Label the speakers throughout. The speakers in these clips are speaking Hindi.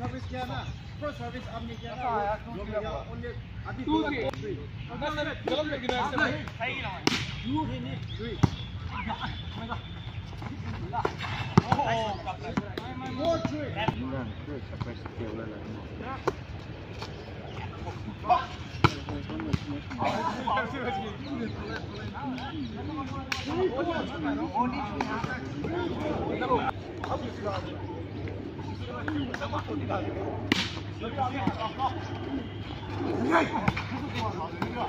Speaker 1: सर्विस किया ना? Pro सर्विस आपने किया ना? जो किया only अभी
Speaker 2: दो three you need three
Speaker 3: more three क्या ले क्या ले क्या यस यस यस दे दे दे दे हट जा ओए तुम 什么手机到底给我手机上厉害了走你看看不是这么好的一个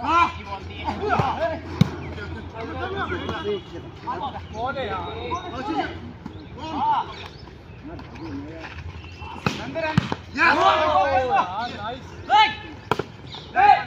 Speaker 3: 啊啊
Speaker 2: 我的呀我的手机啊来来来来来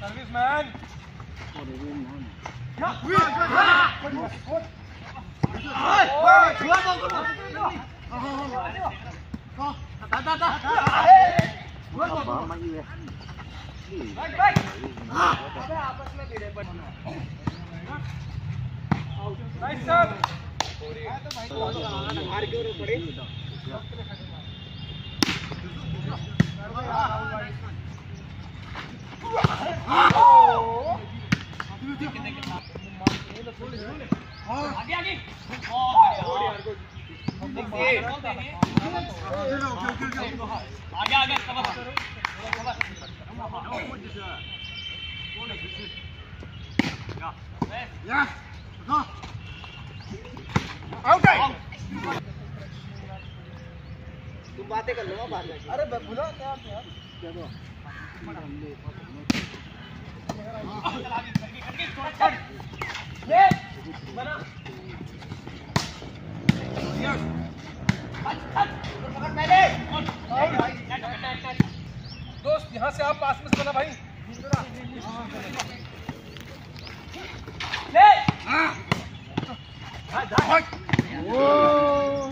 Speaker 2: सर्विस मैन आपस में आगे
Speaker 3: आगे आगे। आगे कवर yes go out तुम
Speaker 1: बातें कर लो बाद अरे
Speaker 2: बुला क्या क्या दो ले बना दोस्त यहाँ से आप पास में बना भाई। ले
Speaker 3: ¡Wow!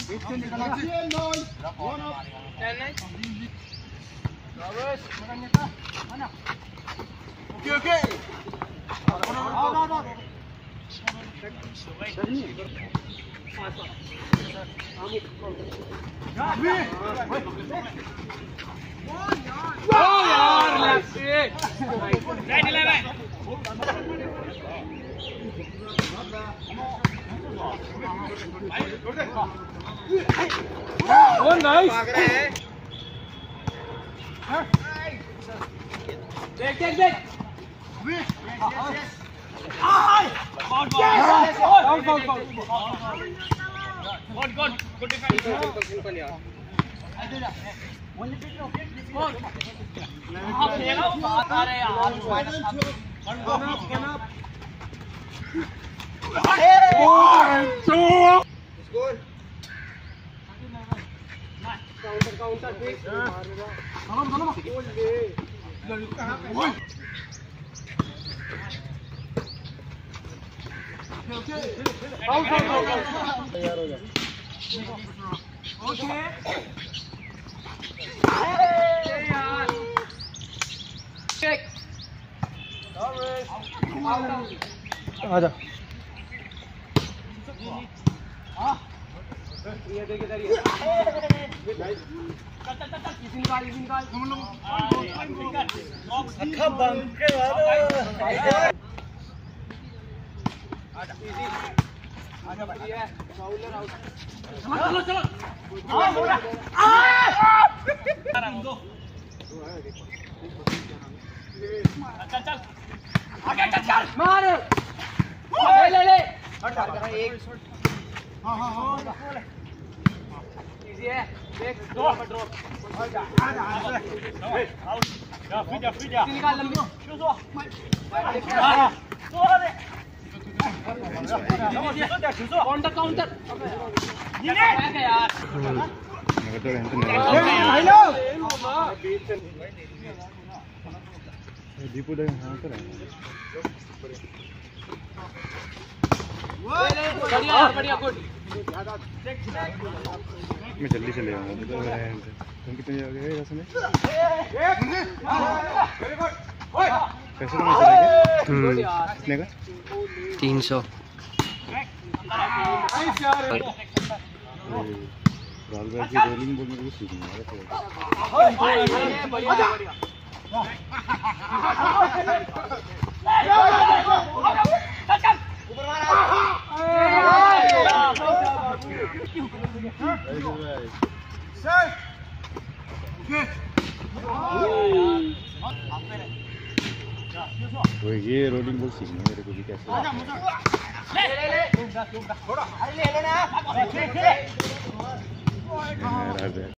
Speaker 2: Okay, okay. No, no, no. One nice. Deck. Yes, yes, yes. Out
Speaker 3: out
Speaker 2: out
Speaker 3: good good good defence
Speaker 2: simple simple यार आप खेलो बात आ रहे यार माइनस Score. काउंटर काउंटर ठीक तैयार हो जा आजा
Speaker 3: अच्छा बंके वाला
Speaker 2: चलो चलो
Speaker 3: आगे चल। चल।
Speaker 2: मार। ले ले ले हाँ हाँ हाँ। इजी है देख दो ड्रॉप
Speaker 3: ड्रॉप
Speaker 2: निकाल लंबी काउंटर काउंटर यार
Speaker 4: दीपू दे हाँ। कर
Speaker 2: बढ़िया बढ़िया गुड
Speaker 4: मैं जल्दी चले आऊँगा तो तुम कितने आगे गए रसम में पैसे तो मैं चले गए
Speaker 2: गुड यार
Speaker 4: कितने का
Speaker 2: तीन सौ।
Speaker 4: राहुल भाई की रोलिंग बोल मेरे को सीखना है तो
Speaker 2: वो
Speaker 4: ये रोलिंग बोल सीखना है मेरे को भी कैसे ले ले ले हाँ, ले भाई